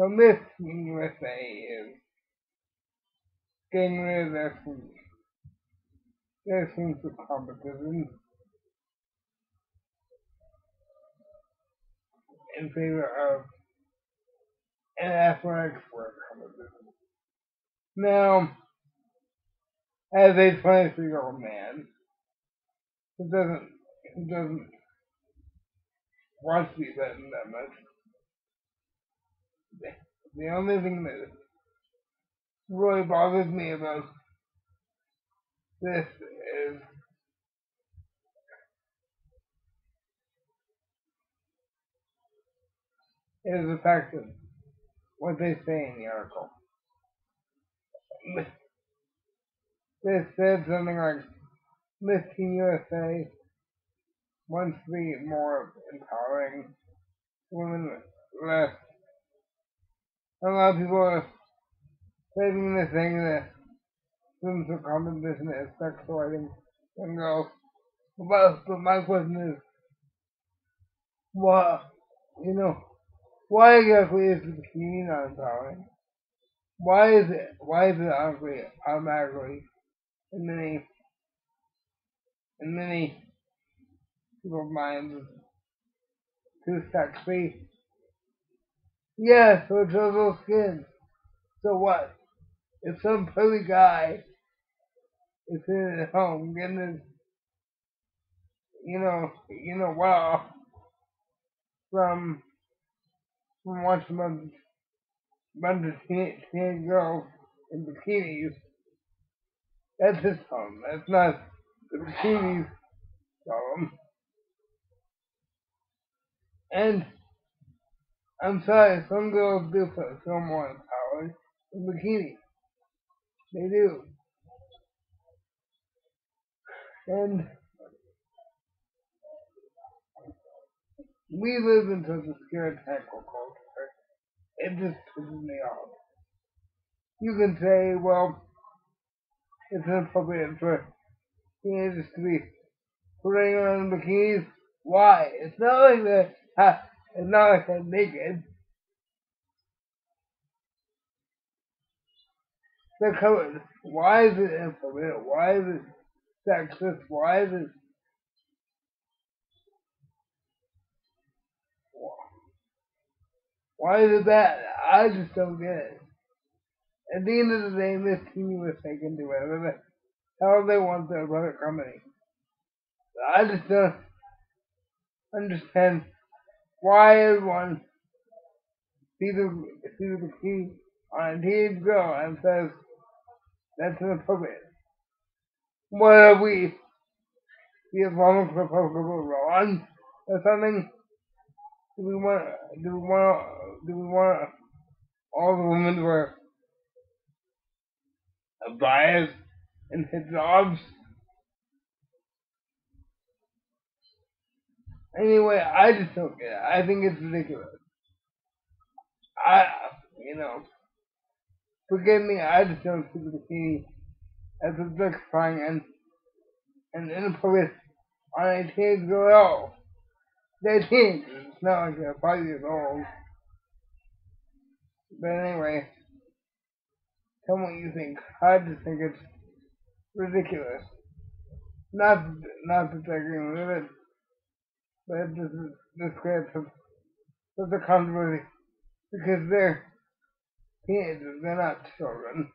So Miss USA is getting rid of their food. Their sense of competition in favor of an athletic sport competition. Now, as a 23 year old man who doesn't, who doesn't watch the event that much, the only thing that really bothers me about this is is the fact that what they say in the article. They said something like Miss Teen USA wants to be more empowering, women less. A lot of people are taking the thing that swimsuit competition is sexualizing young girls. But, but my question is, what, you know, why exactly is the bikini not empowering? Why is it, why is it automatically, automatically in many, in many people's minds too sexy? Yeah, shows those skin. So what? If some pretty guy is sitting at home getting his, you know, you know, well, from from watching a bunch of teenage, teenage girls in bikinis, that's his problem. That's not the bikinis problem. And I'm sorry, some girls do feel more empowered in bikinis. They do. And we live in such a stereotypical culture. It just pisses me off. You can say, well, it's inappropriate for teenagers to be putting on bikinis. Why? It's not like it's not they're naked. They're covered. Why is it inappropriate? Why is it sexist? Why is it Why is it bad? I just don't get it. At the end of the day, this Teen USA can do whatever the hell they want to run a company. I just don't understand why everyone sees the, sees the bikini on a teenage girl and says that's inappropriate. What are we? The Islamic Republic of Iran or something? Do we want? Do we want? Do we want all the women wear abayas and hijabs? Anyway, I just don't get it. I think it's ridiculous. I, you know, forgive me, I just don't see the bikini as objectifying and, and inappropriate on a teenage girl. They're teenagers. It's not like they're five years old. But anyway, tell me what you think. I just think it's ridiculous. Not not that they're agreeing with it, this is this a controversy because they're teenagers, they're not children.